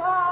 Oh.